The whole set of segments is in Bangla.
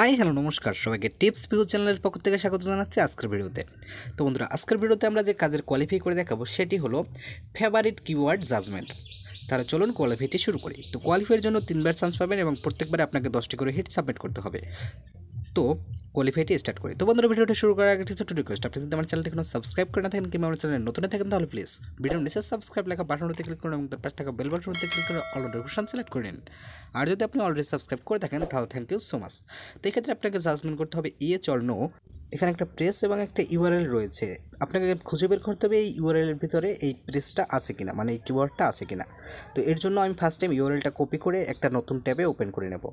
হাই, হ্যালো, নমস্কার। সবাইকে টিপস ভিউ চ্যানেলের পক্ষ থেকে স্বাগত জানাচ্ছি আজকের ভিডিওতে। তো বন্ধুরা, আজকের ভিডিওতে আমরা যে কাজের কোয়ালিফাই করে দেখাবো, সেটি হলো ফেভারিট কিওয়ার্ড জাজমেন্ট তাহলে চলুন কোয়ালিফাইটি শুরু করি। তো কোয়ালিফাইয়ের জন্য তিনবার চান্স পাবেন এবং প্রত্যেকবারে আপনাকে দশটি করে হিট সাবমিট করতে হবে। তো কোয়ালিফাইটি স্টার্ট করি। তো বন্ধুরা, ভিডিওটা শুরু করার আগে ছোট্ট রিকোয়েস্ট আপনি যদি আমার চ্যানেলটি কোনো সাবস্ক্রাইব করে না থাকেন কিংবা আমার চ্যানেল নতুন থাকেন, তাহলে প্লিজ ভিডিও নিচে সাবস্ক্রাইব লেখা বাটনটিতে ক্লিক করুন এবং তার পাশে থাকা বেল বাটনটিতে ক্লিক করে অল নোটিফিকেশন সিলেক্ট করে নিন। আর যদি আপনি অলরেডি সাবস্ক্রাইব করে থাকেন, তাহলে থ্যাংক ইউ সো মাচ তো এক্ষেত্রে আপনাকে জাজমেন্ট করতে হবে ইয়ে চর নো এখানে একটা প্রেস এবং একটা ইউআরএল রয়েছে। আপনাকে খুঁজে বের করতে হবে এই ইউআরএলের ভিতরে এই প্রেসটা আছে কিনা মানে এই কিওয়ার্ডটা আছে কিনা। তো এর জন্য আমি ফার্স্ট টাইম ইউআরএলটা কপি করে একটা নতুন ট্যাবে ওপেন করে নেব।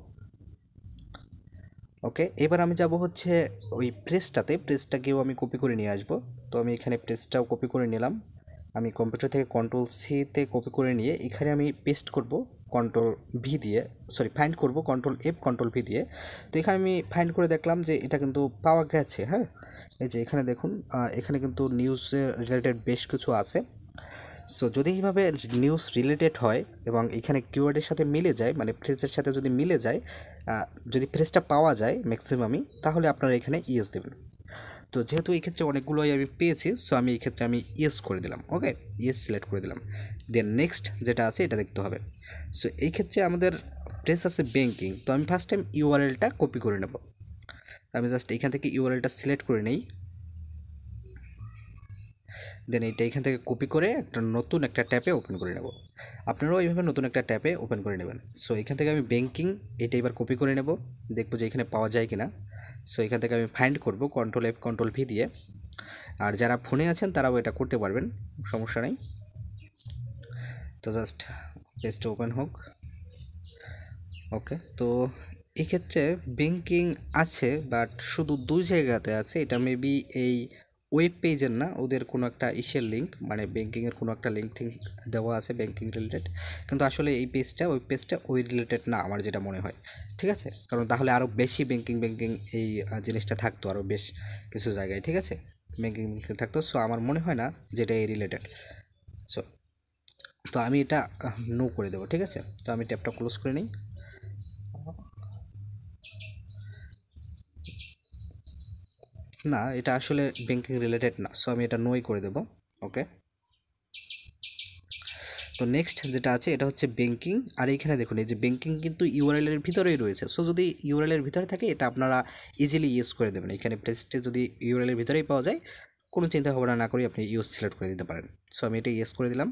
ওকে, এবার আমি যাব হচ্ছে ওই প্রেসটাতে প্রেসটাকেও আমি কপি করে নিয়ে আসব। তো আমি এখানে প্রেসটাও কপি করে নিলাম। আমি কম্পিউটার থেকে কন্ট্রোল সিতে কপি করে নিয়ে এখানে আমি পেস্ট করব কন্ট্রোল ভি দিয়ে সরি ফাইন্ড করব কন্ট্রোল এফ কন্ট্রোল ভি দিয়ে। তো এখানে আমি ফাইন্ড করে দেখলাম যে এটা কিন্তু পাওয়া গেছে হ্যাঁ? এই যে এখানে দেখুন এখানে কিন্তু নিউজের রিলেটেড বেশ কিছু আছে। সো যদি এইভাবে নিউজ রিলেটেড হয় এবং এখানে কিওয়ার্ডের সাথে মিলে যায় মানে ফ্রেজের সাথে যদি মিলে যায় যদি ফ্রেজটা পাওয়া যায় ম্যাক্সিমামই তাহলে আপনারা এখানে ইয়েস দেবেন। তো যেহেতু এই ক্ষেত্রে অনেকগুলোই আমি পেয়েছি সো আমি এই ক্ষেত্রে আমি ইয়েস করে দিলাম ওকে ইয়েস সিলেক্ট করে দিলাম। দেন নেক্সট যেটা আছে, এটা দেখতে হবে। সো এই ক্ষেত্রে আমাদের প্রেস আছে ব্যাঙ্কিং তো আমি ফার্স্ট টাইম ইউআরএলটা কপি করে নেব। আমি জাস্ট এখান থেকে ইউআরএলটা সিলেক্ট করে নেই। দেন এইটা এখান থেকে কপি করে একটা নতুন একটা ট্যাপে ওপেন করে নেব। আপনারাও এইভাবে নতুন একটা ট্যাপে ওপেন করে নেবেন। সো এখান থেকে আমি ব্যাঙ্কিং এটা এবার কপি করে নেব। দেখব যে এখানে পাওয়া যায় কিনা। সো এখান থেকে আমি ফাইন্ড করব কন্ট্রোল এফ কন্ট্রোল ভি দিয়ে। আর যারা ফোনে আছেন তারাও এটা করতে পারবেন, সমস্যা নেই। তো জাস্ট পেজটা ওপেন হোক। ওকে তো এক্ষেত্রে ব্যাঙ্কিং আছে বাট শুধু দুই জায়গাতে আছে। এটা মেবি এই ওয়েব পেজের না, ওদের কোনো একটা ইসের লিঙ্ক মানে ব্যাঙ্কিংয়ের কোনো একটা লিঙ্ক থিঙ্ক দেওয়া আছে ব্যাঙ্কিং রিলেটেড কিন্তু আসলে এই পেজটা ওই পেজটা ওই রিলেটেড না আমার যেটা মনে হয়, ঠিক আছে? কারণ তাহলে আরও বেশি ব্যাঙ্কিং ব্যাঙ্কিং এই জিনিসটা থাকতো আরও বেশ কিছু জায়গায়, ঠিক আছে? ব্যাঙ্কিং ব্যাঙ্কিং থাকতো সো আমার মনে হয় না যেটা এই রিলেটেড সো তো আমি এটা নো করে দেবো, ঠিক আছে? তো আমি ট্যাপটা ক্লোজ করে নিই। না, এটা আসলে ব্যাংকিং রিলেটেড না সো আমি এটা নোই করে দেবো ওকে তো নেক্সট যেটা আছে, এটা হচ্ছে ব্যাংকিং আর এইখানে দেখুন, এই যে ব্যাংকিং কিন্তু ইউআরএল এর ভিতরেই রয়েছে সো যদি ইউআরএল এর ভিতরে থাকে, এটা আপনারা ইজিলি ইউজ করে দেবেন, এখানে প্রেসটে যদি ইউআরএল এর ভিতরেই পাওয়া যায়, কোনো চিন্তা ভাবনা না করে আপনি ইউজ সিলেক্ট করে দিতে পারেন সো আমি এটা ইউজ করে দিলাম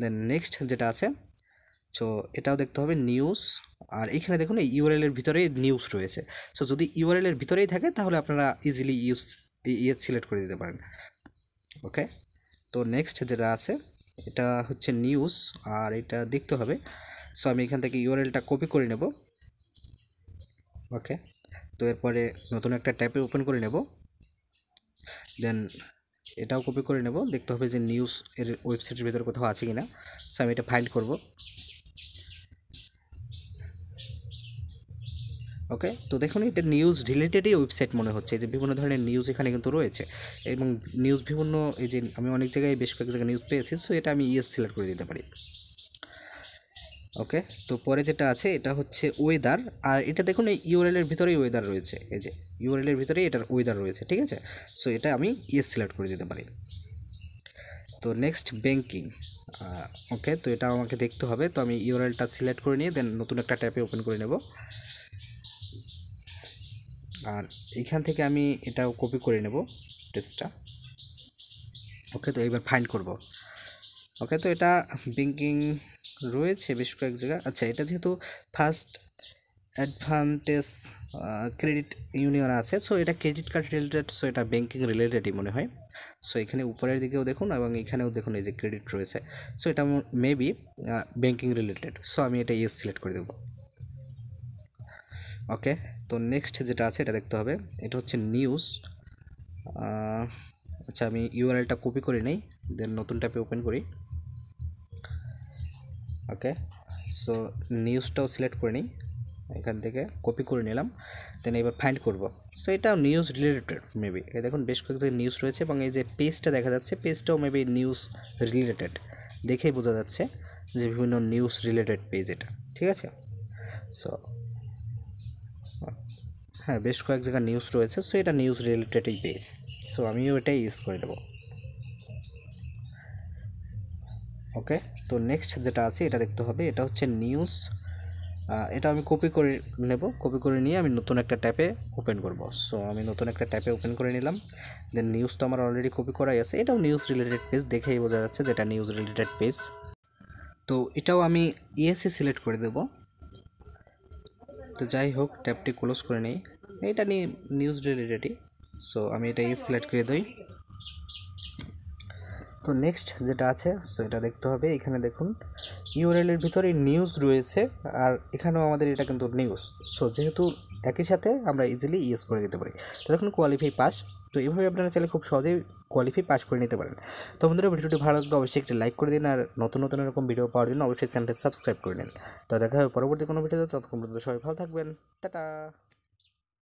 দেন নেক্সট যেটা আছে সো এটাও দেখতে হবে নিউজ আর এখানে দেখুন, এই ইউআরএল এর ভিতরেই নিউজ রয়েছে। সো যদি ইউআরএল এর ভিতরেই থাকে, তাহলে আপনারা ইজিলি ইউজ ইয়ে সিলেক্ট করে দিতে পারেন। ওকে তো নেক্সট যেটা আছে, এটা হচ্ছে নিউজ আর এটা দেখতে হবে। সো আমি এখান থেকে ইউআরএলটা কপি করে নেব। ওকে তো এরপরে নতুন একটা ট্যাপে ওপেন করে নেব। দেন এটাও কপি করে নেব। দেখতে হবে যে নিউজ এর ওয়েবসাইটের ভিতরে কোথাও আছে কি না সো আমি এটা ফাইন্ড করব। ওকে? তো দেখুন এটা নিউজ রিলেটেডই ওয়েবসাইট মনে হচ্ছে। যে বিভিন্ন ধরনের নিউজ এখানে কিন্তু রয়েছে। এবং নিউজ বিভিন্ন, এই যে আমি অনেক জায়গায় বেশ কয়েক জায়গায় নিউজ পেয়েছি সো এটা আমি ইয়েস সিলেক্ট করে দিতে পারি। ওকে? তো পরে যেটা আছে, এটা হচ্ছে ওয়েদার আর এটা দেখুন, এই ইউআরএল এর ভিতরেই ওয়েদার রয়েছে। এই যে ইউআরএল এর ভিতরেই এটার ওয়েদার রয়েছে, ঠিক আছে? সো এটা আমি ইয়েস সিলেক্ট করে দিতে পারি। তো নেক্সট ব্যাঙ্কিং ওকে? তো এটা আমাকে দেখতে হবে। তো আমি ইউআরএলটা সিলেক্ট করে নিয়ে দেন নতুন একটা ট্যাপে ওপেন করে নেব। আর এখান থেকে আমি এটাও কপি করে নেব টেস্টটা ওকে তো এবার ফাইন্ড করব। ওকে তো এটা ব্যাঙ্কিং রয়েছে বেশ কয়েক জায়গায়। আচ্ছা এটা যেহেতু ফার্স্ট অ্যাডভান্টেজ ক্রেডিট ইউনিয়ন আছে সো এটা ক্রেডিট কার্ড রিলেটেড সো এটা ব্যাঙ্কিং রিলেটেডই মনে হয়। সো এখানে উপরের দিকেও দেখুন এবং এখানেও দেখুন এই যে ক্রেডিট রয়েছে। সো এটা মেবি ব্যাঙ্কিং রিলেটেড সো আমি এটা ইয়ে সিলেক্ট করে দেবো। ওকে তো নেক্সট যেটা আছে, এটা দেখতে হবে। এটা হচ্ছে নিউজ আচ্ছা আমি ইউআরএলটা কপি করে নেই দেন নতুন ট্যাপে ওপেন করি। ওকে সো নিউজটাও সিলেক্ট করে নিই, এখান থেকে কপি করে নিলাম দেন এবার ফাইন্ড করব। সো এটা নিউজ রিলেটেড মেবি এই দেখুন, বেশ কয়েক জায়গায় নিউজ রয়েছে, এবং এই যে পেজটা দেখা যাচ্ছে পেজটাও মেবি নিউজ রিলেটেড দেখেই বোঝা যাচ্ছে যে বিভিন্ন নিউজ রিলেটেড পেজ এটা। ঠিক আছে? সো হ্যাঁ বেশ কয়েক জায়গায় নিউজ রয়েছে সো এটা নিউজ রিলেটেডই পেজ সো আমিও এটাই ইউজ করে দেবো ওকে তো নেক্সট যেটা আছে, এটা দেখতে হবে, এটা হচ্ছে নিউজ এটা আমি কপি করে নেব কপি করে নিয়ে আমি নতুন একটা ট্যাপে ওপেন করব। সো আমি নতুন একটা ট্যাপে ওপেন করে নিলাম। দেন নিউজ তো আমার অলরেডি কপি করাই আছে। এটাও নিউজ রিলেটেড পেজ দেখেই বোঝা যাচ্ছে যেটা নিউজ রিলেটেড পেজ তো এটাও আমি ইএসসি সিলেক্ট করে দেব। তো যাই হোক ট্যাবটি ক্লোজ করে নিই। এটা নিয়ে নিউজ রিলেটেডই সো আমি এটা সিলেক্ট করে দিই। তো নেক্সট যেটা আছে সো এটা দেখতে হবে। এখানে দেখুন ইউরএলের ভিতরে নিউজ রয়েছে, আর এখানেও আমাদের এটা কিন্তু নিউজ সো যেহেতু একই সাথে আমরা ইজিলি ইউজ করে দিতে পারি। তো দেখুন কোয়ালিফাই পাস তো এইভাবে আপনারা চাইলে খুব সহজেই কোয়ালিফাই পাস করে নিতে পারেন। তো বন্ধুরা, ভিডিওটি ভালো লাগলে অবশ্যই একটি লাইক করে দিন আর নতুন নতুন এরকম ভিডিও পাওয়ার জন্য অবশ্যই চ্যানেলটি সাবস্ক্রাইব করে নিন। তো দেখা হবে পরবর্তী কোনো ভিডিওতে ততক্ষণ পর্যন্ত সবাই ভালো থাকবেন। টাটা!